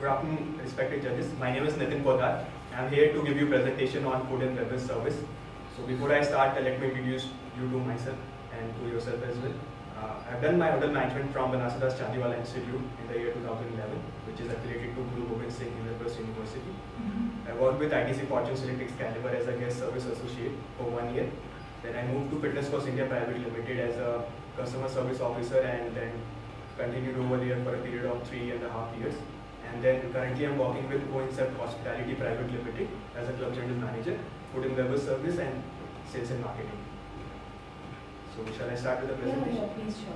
Good afternoon, respected judges. My name is Nitin Podar. I am here to give you presentation on food and beverage service. So before I start, let me introduce you to myself and to yourself as well. Uh, I've done my hotel management from Banarsidas Chandiwala Institute in the year 2011, which is affiliated to Guru Gobind Singh Indraprasth University. I worked with ITC Fortune Select Excalibur as a guest service associate for one year. Then I moved to Fitness First India Private Limited as a customer service officer and then continued over there for a period of three and a half years. And then currently I'm working with Coincept Hospitality Private Limited as a club general manager, food and beverage service and sales and marketing. So shall I start with the presentation? yeah, please, sure.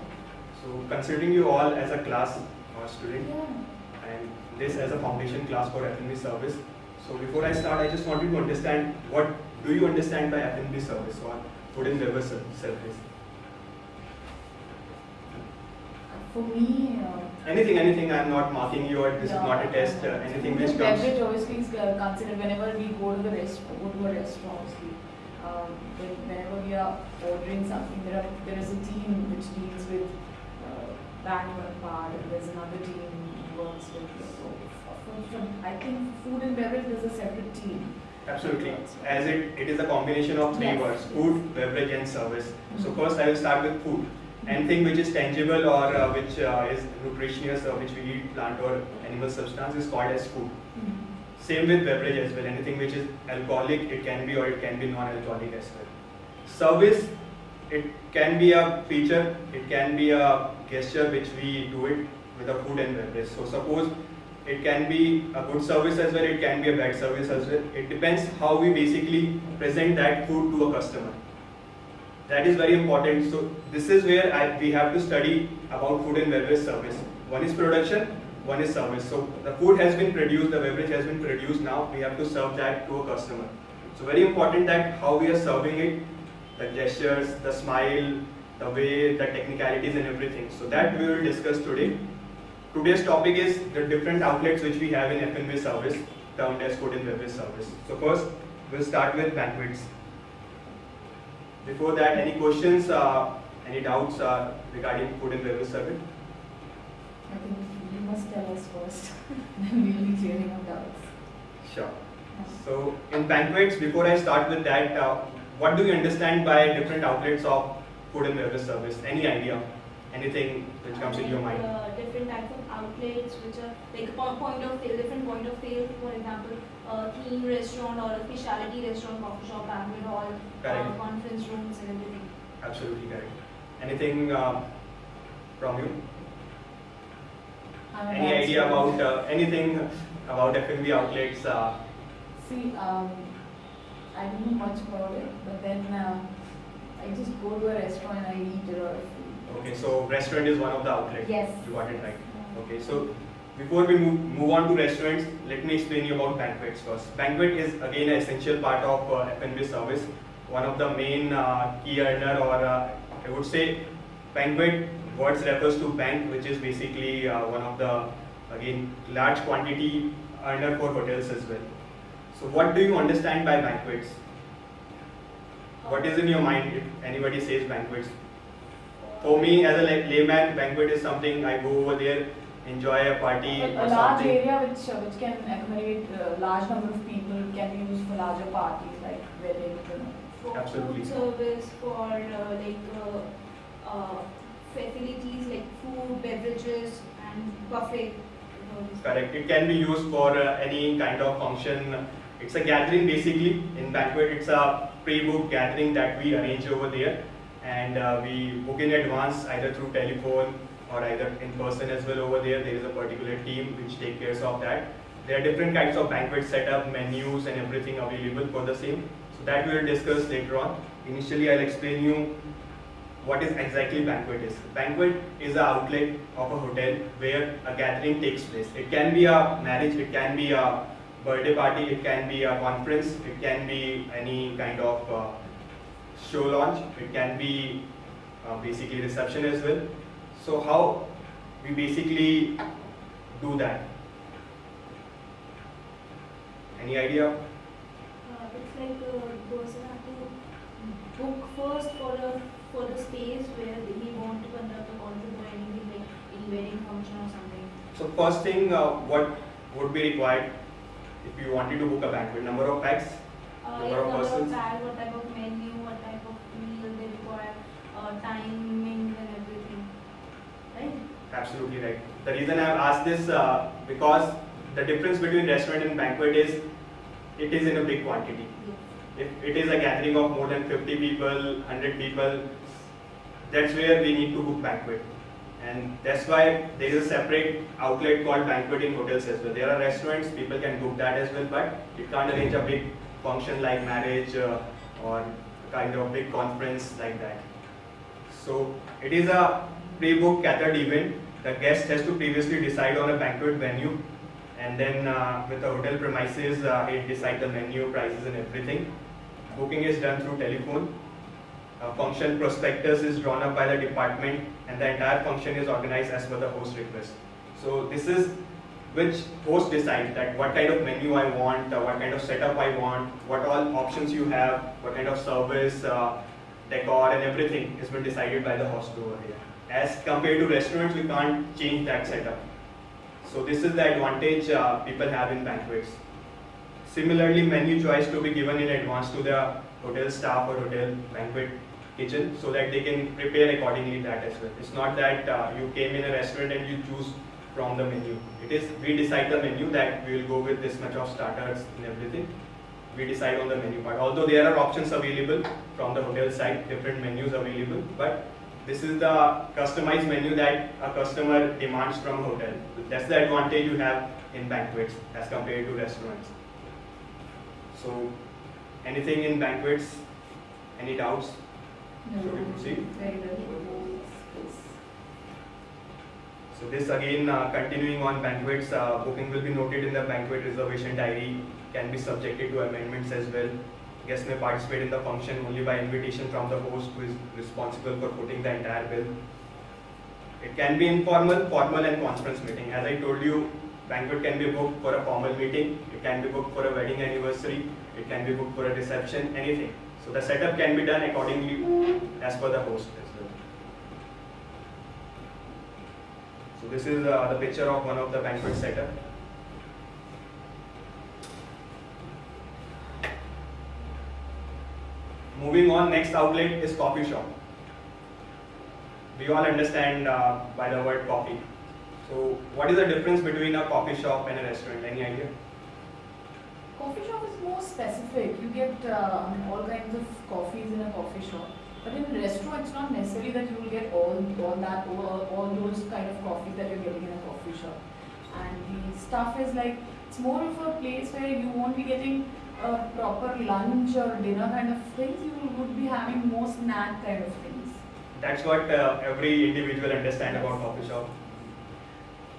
So considering you all as a class or student Yeah. and this as a foundation class for F&B service. So before I start, I just wanted to understand what do you understand by F&B service or food and beverage service? For me, uh, Anything, anything. I'm not marking you or this is not a test. Uh, anything which comes. Beverage obviously is considered whenever we go to the rest, go to a restaurant. obviously, Um, when, whenever we are ordering something, there are there is a team which deals with uh, value and part, and there's another team who works with. So, from, from, I think food and beverage there's a separate team. Absolutely. As it, it is a combination of three Yes, words: food, beverage, and service. So Mhm. first, I will start with food. Anything which is tangible or uh, which uh, is nutritious or which we eat, plant or animal substance is called as food. Same with beverage as well. Anything which is alcoholic, it can be or it can be non-alcoholic as well. Service, it can be a feature, it can be a gesture which we do it with a food and beverage. So suppose it can be a good service as well, it can be a bad service as well. It depends how we basically present that food to a customer. That is very important. So this is where I, we have to study about food and beverage service. One is production, one is service. So the food has been produced, the beverage has been produced. Now we have to serve that to a customer. So very important that how we are serving it, the gestures, the smile, the way, the technicalities and everything. So that we will discuss today. Today's topic is the different outlets which we have in F&B service termed as food and beverage service. So first we'll start with banquets. Before that, any questions, uh, any doubts uh, regarding food and beverage service? I think you must tell us first, then we'll be clearing up doubts. Sure. So in banquets, before I start with that, uh, what do you understand by different outlets of food and beverage service? Any idea? Anything which comes in your mind? Uh, different types of outlets which are like a point of sale, different point of sale. For example, a theme restaurant or a specialty restaurant, coffee shop, banquet hall, uh, conference rooms, and everything. Absolutely correct. Anything um, from you? I'm Any idea student. about uh, anything about F&B outlets? Uh, See, um, I don't know much about it, but then uh, I just go to a restaurant and I eat a lot of food. okay, so restaurant is one of the outlets. Yes. You got it right. Okay, so before we move, move on to restaurants, let me explain you about banquets first. Banquet is again an essential part of uh, F&B service. One of the main uh, key earner or uh, I would say banquet words refers to bank which is basically uh, one of the again large quantity earner for hotels as well. So what do you understand by banquets? What is in your mind if anybody says banquets? For me as a layman, banquet is something I go over there, enjoy a party A, or a large area which uh, which can accommodate a large number of people can be used for larger parties like weddings. You know. For Absolutely. food service, for uh, like uh, uh, facilities like food, beverages, and buffet. you know, these- Correct. It can be used for uh, any kind of function. It's a gathering basically. In banquet, it's a pre-booked gathering that we arrange over there, and uh, we book in advance either through telephone or either in person as well. Over there, there is a particular team which take care of that. There are different kinds of banquet setup, menus, and everything available for the same. So that we will discuss later on. Initially, I'll explain you what is exactly banquet is. Banquet is an outlet of a hotel where a gathering takes place. It can be a marriage, it can be a birthday party, it can be a conference, it can be any kind of uh, show launch, it can be uh, basically reception as well. So how we basically do that? Any idea? Uh, it's like a person have to book first for a for the space where he want to conduct a concert or anything like any wedding function or something. So first thing, uh, what would be required if you wanted to book a banquet? Number of pax, Uh, Number of number of persons? pad, what type of menu, what type of meal they require, uh, timing and everything. Right? Absolutely right. The reason I've asked this uh, because the difference between restaurant and banquet is it is in a big quantity. Yes. If it is a gathering of more than 50 people, 100 people, that's where we need to book banquet. And that's why there is a separate outlet called banquet in hotels as well. There are restaurants, people can book that as well, but it can't arrange a big function like marriage uh, or kind of big conference like that. So it is a pre-booked gathered event. The guest has to previously decide on a banquet venue and then uh, with the hotel premises, uh, it decide the menu, prices and everything. Booking is done through telephone. A function prospectus is drawn up by the department and the entire function is organized as per the host request. So this is which host decides that what kind of menu I want, uh, what kind of setup I want, what all options you have, what kind of service, uh, decor and everything has been decided by the host over here. As compared to restaurants, we can't change that setup. So this is the advantage uh, people have in banquets. Similarly, menu choice to be given in advance to the hotel staff or hotel banquet kitchen so that they can prepare accordingly that as well. It's not that uh, you came in a restaurant and you choose from the menu. It is we decide the menu that we will go with this much of starters and everything. We decide on the menu part. Although there are options available from the hotel side, different menus available, but this is the customized menu that a customer demands from a hotel. That's the advantage you have in banquets as compared to restaurants. So, anything in banquets? Any doubts? No, Shall we proceed? Very well. So this again, uh, continuing on banquets, uh, booking will be noted in the banquet reservation diary, can be subjected to amendments as well. Guests may participate in the function only by invitation from the host who is responsible for putting the entire bill. It can be informal, formal and conference meeting. As I told you, banquet can be booked for a formal meeting, it can be booked for a wedding anniversary, it can be booked for a reception, anything. So the setup can be done accordingly as per the host as well. So this is uh, the picture of one of the banquet setup. Moving on, next outlet is coffee shop. We all understand uh, by the word coffee. So what is the difference between a coffee shop and a restaurant? Any idea? Coffee shop is more specific. You get uh, all kinds of coffees in a coffee shop. But in a restaurant, it's not necessary that you will get all, all that, all, all those kind of coffees that you're getting in a coffee shop. And the stuff is like, it's more of a place where you won't be getting a proper lunch or dinner kind of things. You would be having more snack kind of things. That's what uh, every individual understand about coffee shop.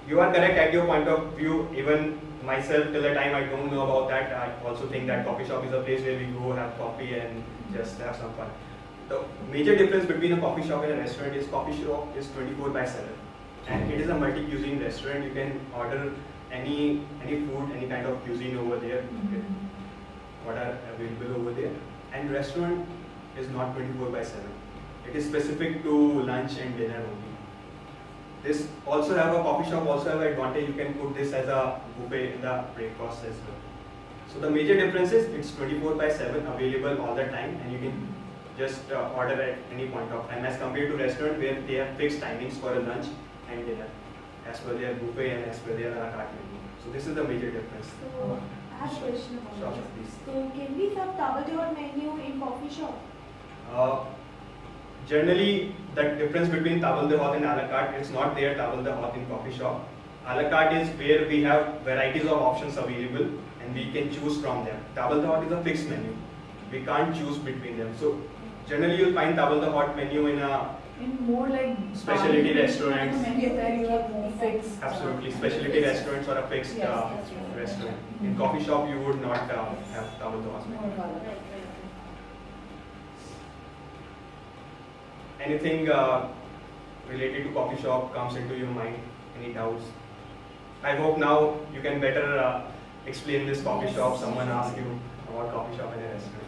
You are correct at your point of view. Even myself, till the time I don't know about that, I also think that coffee shop is a place where we go have coffee and just have some fun. The major difference between a coffee shop and a restaurant is coffee shop is 24 by 7 and it is a multi-cuisine restaurant. You can order any any food, any kind of cuisine over there, what are available over there. And restaurant is not 24 by 7. It is specific to lunch and dinner only. This also have a coffee shop also have an advantage. You can put this as a buffet in the breakfast as well. So the major difference is it's 24 by 7 available all the time and you can just uh, order at any point of time as compared to restaurant where they have fixed timings for a lunch and dinner as per their buffet and as per their a la carte menu. So this is the major difference. So, can we have table d'hôte menu in coffee shop? Generally, the difference between table d'hôte and a la carte, it's not there table d'hôte in coffee shop. A la carte is where we have varieties of options available and we can choose from them. Table d'hôte is a fixed menu. We can't choose between them. So generally you'll find table d'hôte menu in a In more like Specialty restaurants. kind of menu where you have more fixed. uh, absolutely specialty fixed- restaurants or a fixed Yes, uh, right. restaurant. In coffee shop you would not uh, have table d'hôte menu. More color. Right, right, right. Anything uh, related to coffee shop comes into your mind? Any doubts? I hope now you can better uh, explain this coffee Yes. shop. Someone asks you about coffee shop and a restaurant.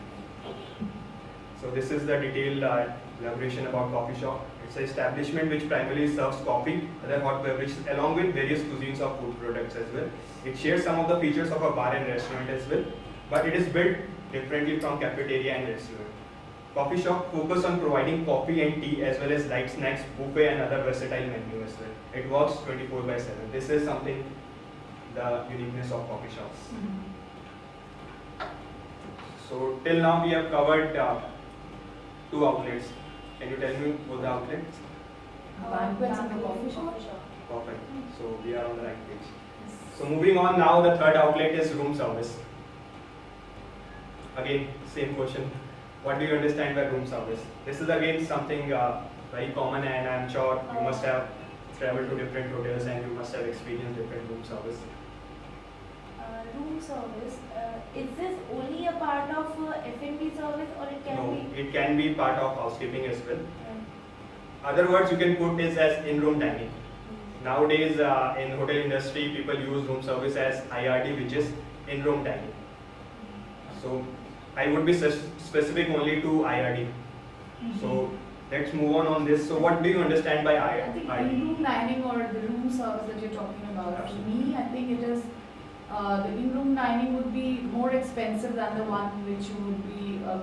So this is the detailed uh, elaboration about coffee shop. It's an establishment which primarily serves coffee, other hot beverages, along with various cuisines of food products as well. It shares some of the features of a bar and restaurant as well, but it is built differently from cafeteria and restaurant. Coffee shop focus on providing coffee and tea as well as light snacks, buffet and other versatile menu as well. It works 24 by 7. This is something the uniqueness of coffee shops. So till now we have covered uh, two outlets. Can you tell me what the outlets? Banquets and the coffee shop? Perfect. So we are on the right page. So moving on now, the third outlet is room service. Again, same question. What do you understand by room service? This is again something uh, very common and I'm sure you must have traveled to different hotels and you must have experienced different room service. Uh, room service, uh, is this only a part of uh, F&B service or it can be? it can be part of housekeeping as well. Other words you can put is as in-room dining. Nowadays uh, in hotel industry people use room service as IRD which is in-room dining. So I would be specific only to IRD. So let's move on on this. So what do you understand by I think IRD? in-room dining or the room service that you're talking about, to me, I think it is, uh, the in-room dining would be more expensive than the one which you would be, uh,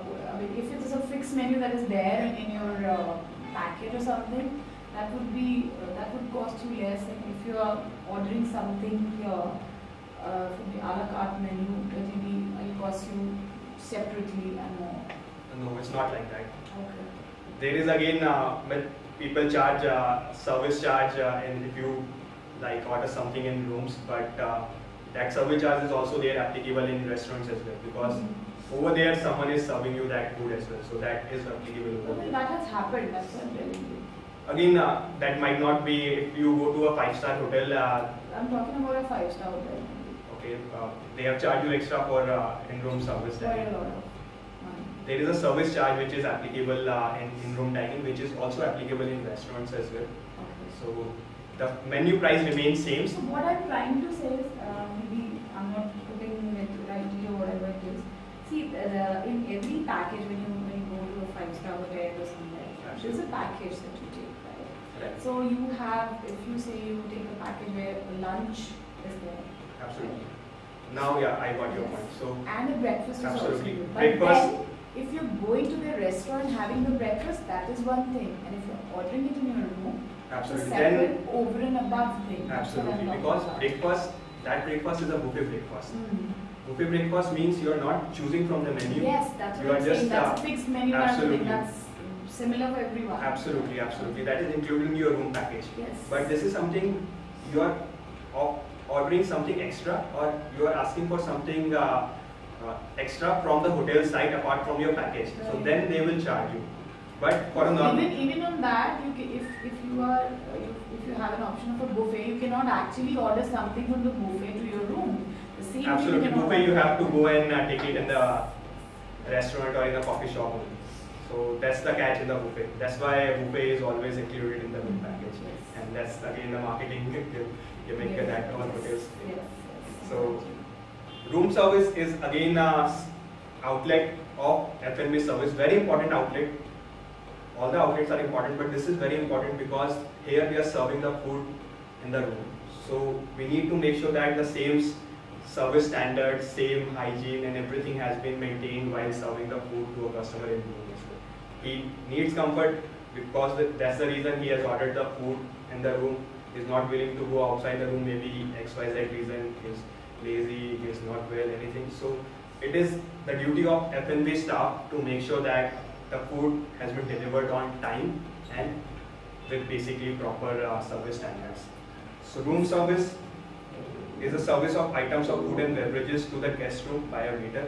if it is a fixed menu that is there in your uh, package or something, that would be, uh, that would cost you less. And if you are ordering something here uh, from the a la carte menu, it will be, it will cost you separately and more. No, it's not like that. Okay. There is again uh, when people charge uh, service charge uh, and if you like order something in rooms, but uh, that service charge is also there applicable in restaurants as well because over there someone is serving you that food as well, so that is applicable Well, that has happened, that's what I'm telling you. Again, uh, that might not be if you go to a five-star hotel. Uh, I'm talking about a five-star hotel. okay, uh, they have charged you extra for uh, in-room service Quite a lot of. There is a service charge which is applicable uh, in in-room dining, which is also applicable in restaurants as well. Okay. So the menu price remains same. So what I'm trying to say is, uh, maybe I'm not putting it rightly or whatever it is. The- in every package when you when you go to a five-star hotel or somewhere, there's a package that you take, right? Right. So you have, if you say you take a package where lunch is there. Absolutely. Now, yeah, I got your Yes. point. So And the breakfast is also Absolutely. good. But Breakfast- then, if you're going to the restaurant having the breakfast, that is one thing. And if you're ordering it in your room, absolutely. Then over and above thing. That's what I'm absolutely because breakfast, that breakfast is a buffet breakfast. Mm. Buffet breakfast means you are not choosing from the menu. Yes, that's You what I'm saying. just, That's uh, a fixed menu. That's, absolutely. that's similar for everyone. Absolutely, absolutely. That is included in your room package. Yes. But this is something you are ordering something extra or you are asking for something uh, uh, extra from the hotel side apart from your package. So then they will charge you. But for a normal, even even on that, you ca if if you are if, if you have an option of a buffet, you cannot actually order something from the buffet to your room. Same absolutely buffet you have to go and uh, take it in the restaurant or in a coffee shop only. So that's the catch in the buffet. That's why buffet is always included in the room package. Yes. And that's again the marketing gimmick Yes, that all yes, hotels Yes, yes. So, Room service is again a s- outlet of F&B service, very important outlet. All the outlets are important, but this is very important because here we are serving the food in the room. So we need to make sure that the same service standards, same hygiene and everything has been maintained while serving the food to a customer in the room. He needs comfort because that's the reason he has ordered the food in the room. He's not willing to go outside the room, maybe XYZ reason, he's lazy, he's not well, anything. So it is the duty of F&B staff to make sure that the food has been delivered on time and with basically proper uh, service standards. So room service is a service of items of food and beverages to the guest room by a waiter.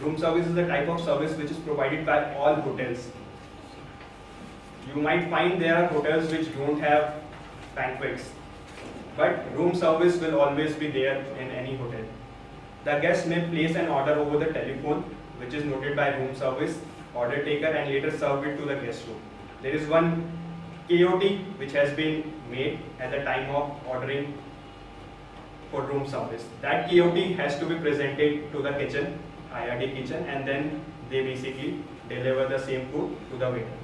Room service is a type of service which is provided by all hotels. You might find there are hotels which don't have banquets, but room service will always be there in any hotel. The guest may place an order over the telephone, which is noted by room service, order taker, and later serve it to the guest room. There is one KOT which has been made at the time of ordering for room service. That KOT has to be presented to the kitchen, IRD kitchen, and then they basically deliver the same food to the waiter.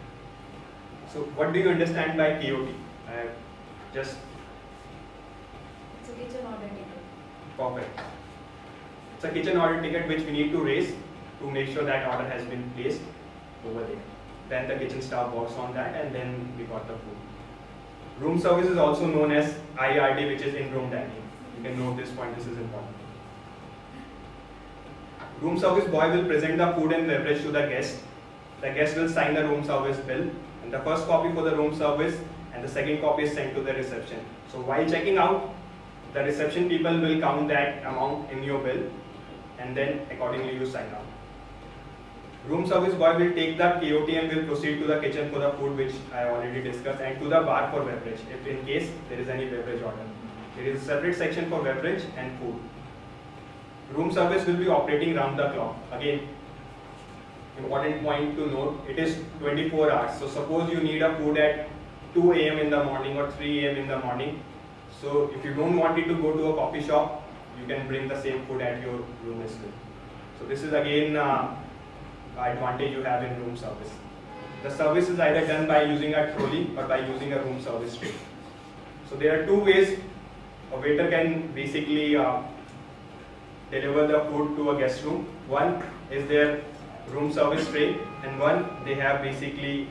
So what do you understand by KOT? Uh, just It's a kitchen order ticket. perfect. It's a kitchen order ticket which we need to raise to make sure that order has been placed over there. Then the kitchen staff works on that and then we got the food. Room service is also known as IRD which is in-room dining. You can note this point, this is important. Room service boy will present the food and beverage to the guest. The guest will sign the room service bill and the first copy for the room service and the second copy is sent to the reception. So while checking out, the reception people will count that amount in your bill and then accordingly you sign out. Room service boy will take the KOT and will proceed to the kitchen for the food which I already discussed and to the bar for beverage if in case there is any beverage order. There is a separate section for beverage and food. Room service will be operating round the clock. Again, important point to note, it is 24 hours. So suppose you need a food at 2 a.m. in the morning or 3 a.m. in the morning. So if you don't want it to go to a coffee shop, you can bring the same food at your room as well. So this is again uh, advantage you have in room service. The service is either done by using a trolley or by using a room service tray. So there are two ways a waiter can basically uh, deliver the food to a guest room. One is their room service tray and one they have basically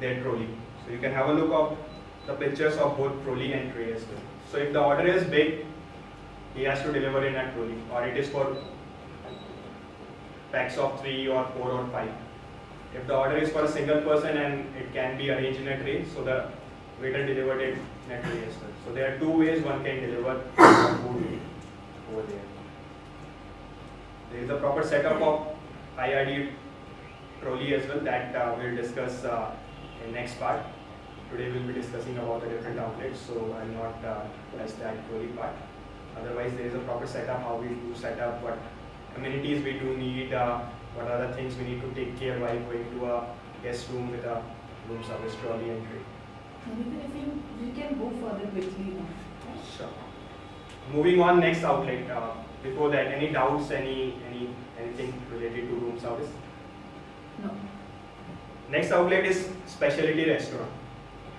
their trolley. So you can have a look of the pictures of both trolley and tray as well. So if the order is big, he has to deliver in a trolley or it is for pax of three or four or five. If the order is for a single person and it can be arranged in a tray, so the waiter delivered it as well. So there are two ways one can deliver food over there. There is a proper setup of IRD trolley as well that uh, we'll discuss uh, in next part. Today we'll be discussing about the different outlets, so I'll not uh, touch that trolley part. Otherwise, there is a proper setup, how we do set up, what amenities we do need, uh, what other things we need to take care while going to a guest room with a room service trolley and tray. And even if you, you can go further quickly now. Sure. Moving on, next outlet. Uh, before that, any doubts, any any anything related to room service? No. Next outlet is specialty restaurant.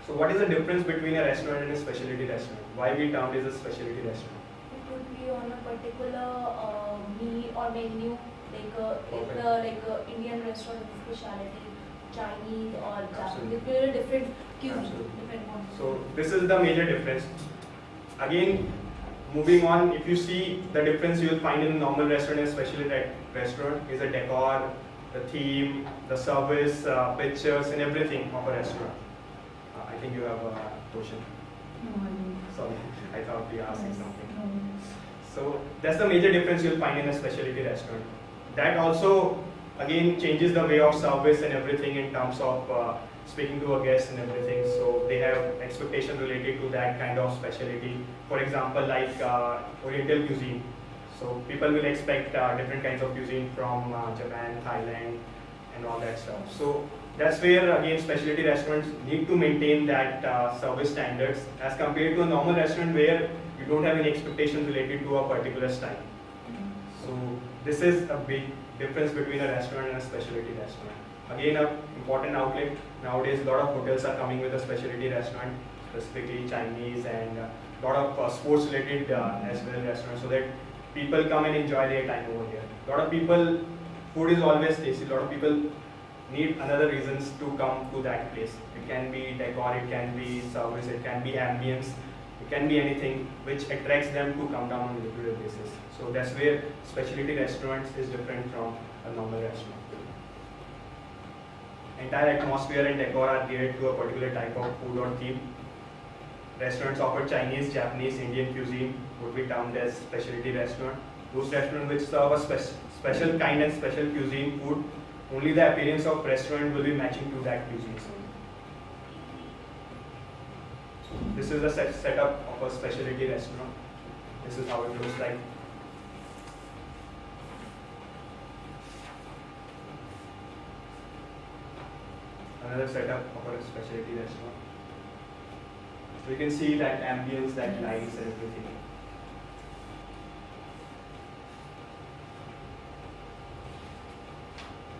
So what is the difference between a restaurant and a specialty restaurant? Why we termed it as a specialty restaurant? It could be on a particular uh, meal or menu, like a, if the like uh, Indian restaurant is specialty, Chinese or Absolutely. Japanese, very different cuisine, different ones. So this is the major difference. Again, moving on, if you see the difference you will find in a normal restaurant especially that restaurant is the decor, the theme, the service, uh, pictures and everything of a restaurant. Uh, I think you have a question. No, Sorry, I thought we asked Yes. something. So that's the major difference you'll find in a specialty restaurant. That also again changes the way of service and everything in terms of uh, speaking to a guest and everything. So they have expectation related to that kind of specialty. For example, like uh, Oriental cuisine. So people will expect uh, different kinds of cuisine from uh, Japan, Thailand, and all that stuff. So that's where again specialty restaurants need to maintain that uh, service standards as compared to a normal restaurant where you don't have any expectations related to a particular style. So this is a big difference between a restaurant and a specialty restaurant. Again, a important outlet. Nowadays, a lot of hotels are coming with a specialty restaurant, specifically Chinese and a lot of uh, sports-related uh, as well restaurants, so that people come and enjoy their time over here. A lot of people, food is always tasty. A lot of people need another reasons to come to that place. It can be decor, it can be service, it can be ambience, it can be anything which attracts them to come down on a regular basis. So that's where specialty restaurants is different from a normal restaurant. Entire atmosphere and decor are geared to a particular type of food or theme. Restaurants offer Chinese, Japanese, Indian cuisine would be termed as specialty restaurant. Those restaurants which serve a spec- special kind and special cuisine food, only the appearance of restaurant will be matching to that cuisine. This is the set setup of a specialty restaurant. This is how it looks like. Another setup of a specialty restaurant. So you can see that ambience, that lights everything.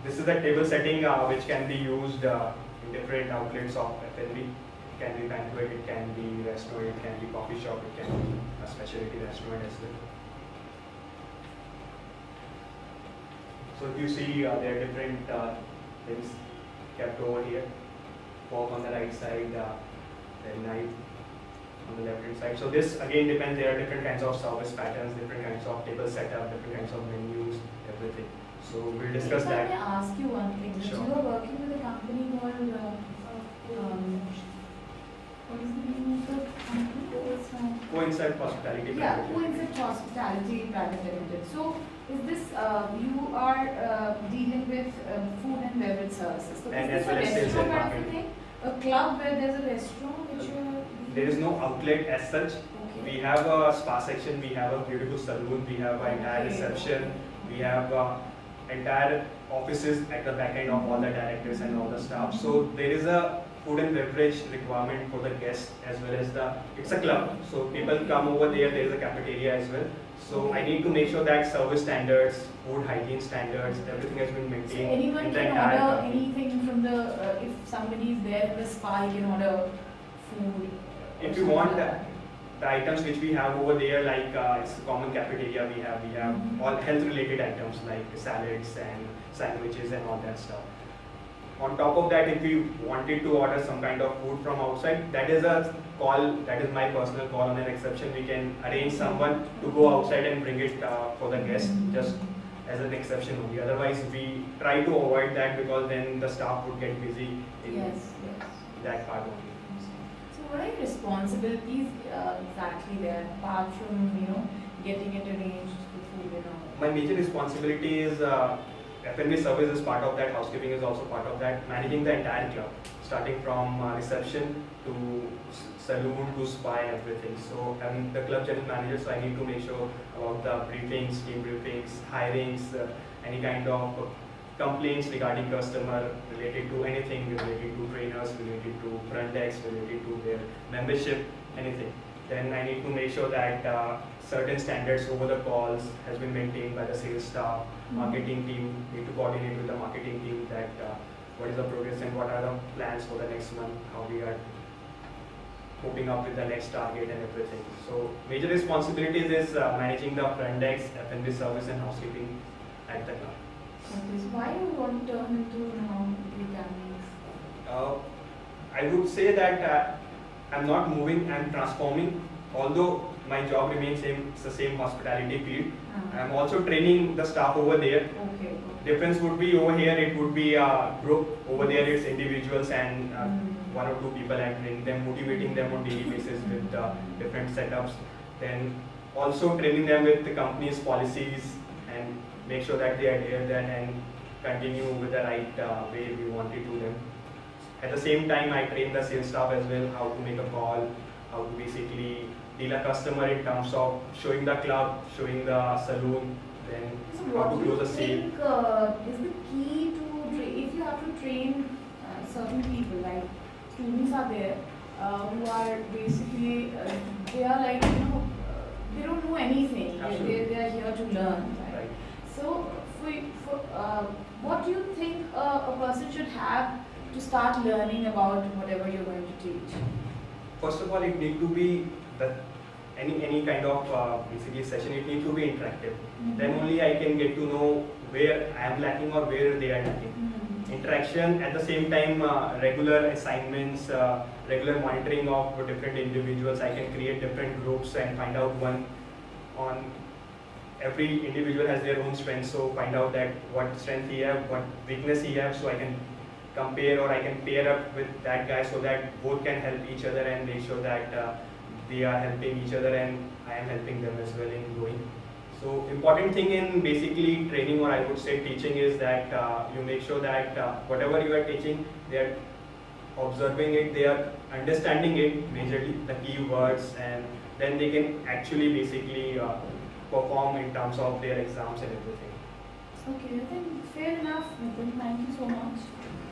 This is the table setting uh, which can be used uh, in different outlets of F&B. It can be banquet, it can be restaurant, it can be coffee shop, it can be a specialty restaurant as well. So if you see, uh, there are different uh, things kept over here. Fork on the right side, uh, then knife on the left hand side. So this again depends. There are different kinds of service patterns, different kinds of table setup, different kinds of menus, everything. So we'll discuss if that. I may ask you one thing, Sure. you are working with a company called, uh, um, what is the name of the company? Coincide Hospitality. Yeah, Private who Limited. is it hospitality private limited? So is this, uh, you are uh, dealing with um, food and beverage services? So And is as this well a as sales and restaurant kind of marketing. thing? A club where there's a restaurant which you are? There is no outlet as such. Okay. We have a spa section, we have a beautiful saloon, we have an entire Okay. reception, we have uh, entire offices at the back end of all the directors and all the staff. So there is a food and beverage requirement for the guests as well as the, it's a club. So people come over there, there is a cafeteria as well. So I need to make sure that service standards, food hygiene standards, everything has been So maintained anyone can order company. anything from the, uh, if somebody is there in the spa, you can order food. If you want that, the items which we have over there, like uh, it's a common cafeteria we have, we have Mhm. all health related items like salads and sandwiches and all that stuff. On top of that, if you wanted to order some kind of food from outside, that is a call, that is my personal call on an exception. We can arrange someone to go outside and bring it uh, for the guest, just as an exception only. Otherwise, we try to avoid that because then the staff would get busy in Yes, yes. that part only. So what are your responsibilities uh, exactly there, apart from, you know, getting it arranged, the food and all? My major responsibility is uh, F&B service is part of that, housekeeping is also part of that, managing the entire club, starting from uh, reception to saloon to spa and everything. So I'm the club general manager, so I need to make sure about the briefings, team briefings, hirings, uh, any kind of complaints regarding customer related to anything related to trainers, related to front desk, related to their membership, anything. Then I need to make sure that uh, certain standards over the calls has been maintained by the sales staff, marketing team, need to coordinate with the marketing team that uh, what is the progress and what are the plans for the next month, how we are coping up with the next target and everything. So major responsibilities is uh, managing the front desk, F&B service and housekeeping at the club. Okay, why do you want to turn into now families? Uh, I would say that uh, I'm not moving, I'm transforming. Although my job remains same, it's the same hospitality field. Ah, I'm also training the staff over there. Okay. Difference would be over here, it would be a group. Over there, it's individuals and uh, Mm. one or two people. I'm training them, motivating them on daily basis with uh, different setups. Then also training them with the company's policies and make sure that they adhere that and continue with the right uh, way we want it to them. At the same time, I train the sales staff as well how to make a call, how to basically deal a customer in terms of showing the club, showing the saloon, then So how to close a sale. think uh, is the key to if you have to train uh, certain people, like students are there uh, who are basically uh, they are like you know uh, they don't know anything. They, they, they are here to learn, right? Right. So for, for uh, what do you think uh, a person should have to start learning about whatever you're going to teach? First of all, it need to be the any any kind of uh, basically session. It need to be interactive. Then only I can get to know where I am lacking or where they are lacking. Mhm. Interaction at the same time, uh, regular assignments, uh, regular monitoring of different individuals. I can create different groups and find out one on every individual has their own strength. So find out that what strength he have, what weakness he have, so I can compare or I can pair up with that guy so that both can help each other and make sure that uh, they are helping each other and I am helping them as well in growing. So important thing in basically training or I would say teaching is that uh, you make sure that uh, whatever you are teaching, they are observing it, they are understanding it, majorly the key words and then they can actually basically uh, perform in terms of their exams and everything. Okay, I think fair enough. Thank you so much.